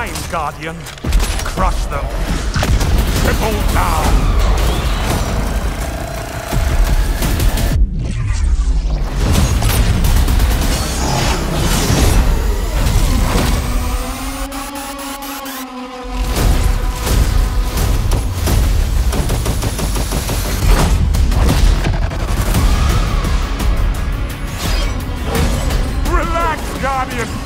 time, Guardian. Crush them. Triple down. Guardian!